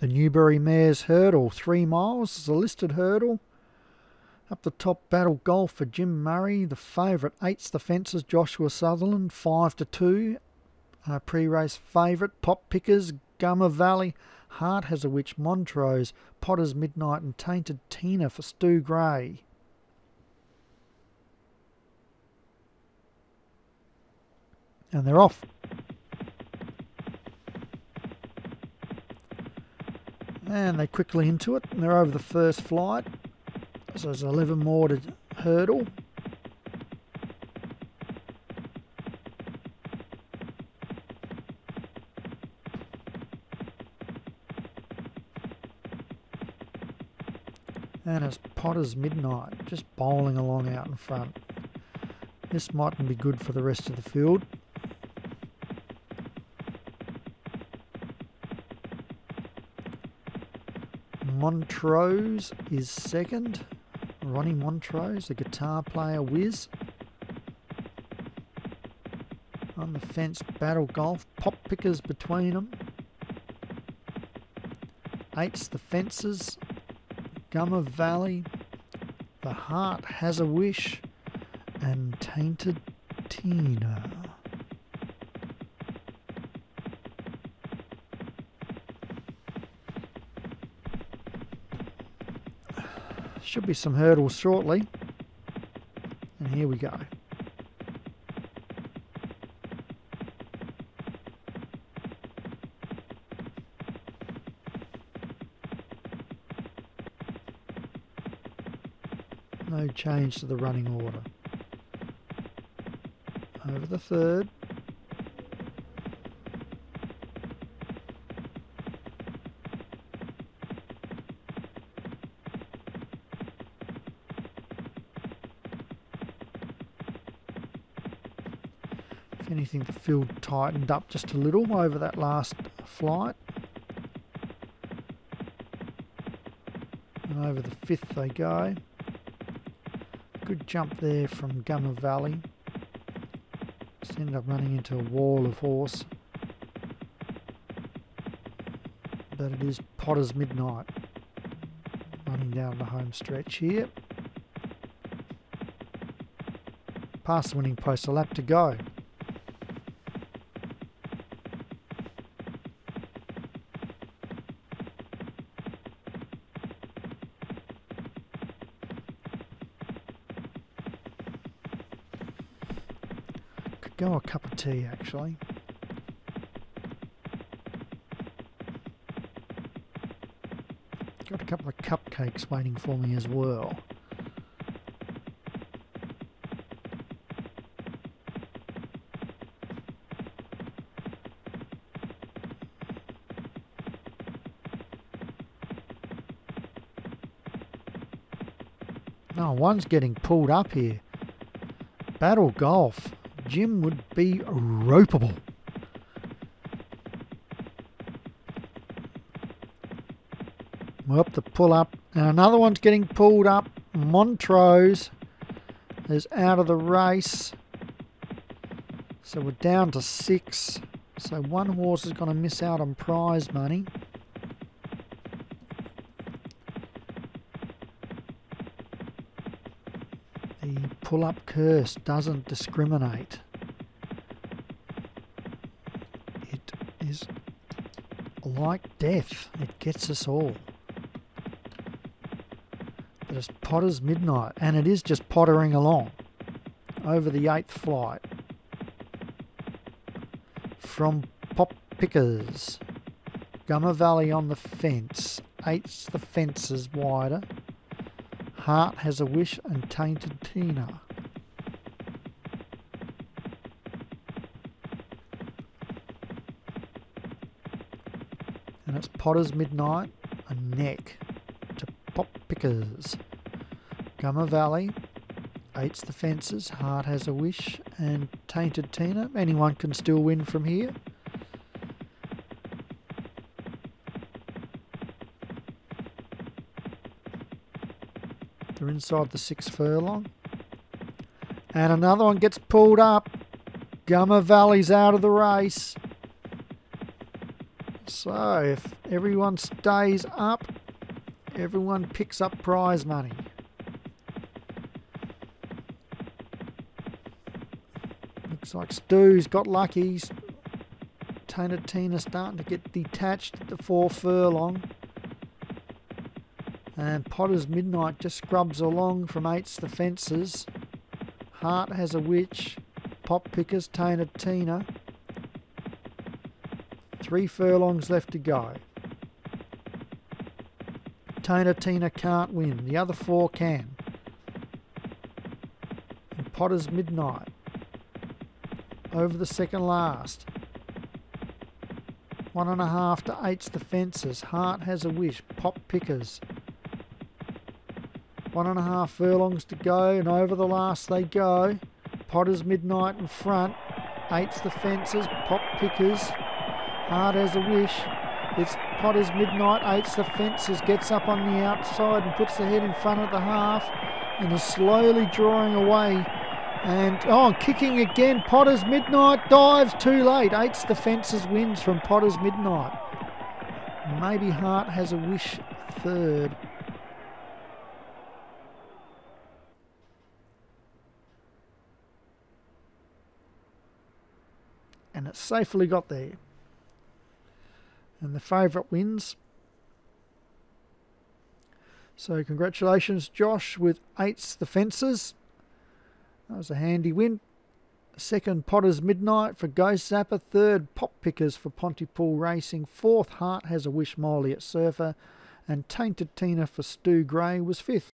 The Newbury Mares Hurdle, three miles, is a listed hurdle. Up the top, Battle Golf for Jim Murray. The favourite, eight's the fences, Joshua Sutherland, five to two. Uh, pre-race favourite, Pop Pickers, Gummer Valley, Heart Has a Wish, Montrose, Potter's Midnight, and Tainted Tina for Stu Gray. And they're off. And they quickly into it, and they're over the first flight. So there's 11 more to hurdle. And it's Potter's Midnight, just bowling along out in front. This mightn't be good for the rest of the field. Montrose is second. Ronnie Montrose, the guitar player whiz. On the fence, Battle Golf, pop pickers between them. Eight's the fences, Gummer Valley, The Heart Has a Wish, and Tainted Tina. Should be some hurdles shortly. And here we go. No change to the running order. Over the third. Anything, the field tightened up just a little over that last flight. And over the fifth they go. Good jump there from Gummer Valley. Just ended up running into a wall of horse. But it is Potter's Midnight running down the home stretch here. Past the winning post, a lap to go. Go a cup of tea actually. Got a couple of cupcakes waiting for me as well. Oh, one's getting pulled up here. Battle Golf. Jim would be ropeable. We're up to pull up. And another one's getting pulled up. Montrose is out of the race. So we're down to six. So one horse is going to miss out on prize money. The pull-up curse doesn't discriminate. It is like death. It gets us all. But it's Potter's Midnight, and it is just pottering along over the eighth flight from Pop Pickers. Gummer Valley on the fence. Eight's the fences wider. Heart has a wish and tainted Tina. And it's Potter's Midnight, a neck to Pop Pickers. Gummer Valley, Eight's the Fences, Heart has a wish, and Tainted Tina. Anyone can still win from here. They're inside the six furlong. And another one gets pulled up. Gummer Valley's out of the race. So if everyone stays up, everyone picks up prize money. Looks like Stu's got lucky. Tainted Tina starting to get detached at the four furlong. And Potter's Midnight just scrubs along from eights the fences. Heart has a wish. Pop Pickers, Tainted Tina. Three furlongs left to go. Tainted Tina can't win. The other four can. And Potter's Midnight. Over the second last. One and a half to eight's the fences. Heart has a wish. Pop Pickers. One and a half furlongs to go, and over the last they go. Potter's Midnight in front. Eight's the fences. Pop Pickers. Heart has a wish. It's Potter's Midnight. Eight's the fences. Gets up on the outside and puts the head in front of the half and is slowly drawing away. And oh, kicking again. Potter's Midnight dives too late. Eight's the fences wins from Potter's Midnight. Maybe Heart has a wish third. It safely got there. And the favourite wins. So congratulations, Josh, with eights the fences. That was a handy win. Second, Potter's Midnight for Ghost Zapper. Third, Pop Pickers for Pontypool Racing. Fourth, Heart Has a Wish Molly at Surfer. And Tainted Tina for Stu Gray was fifth.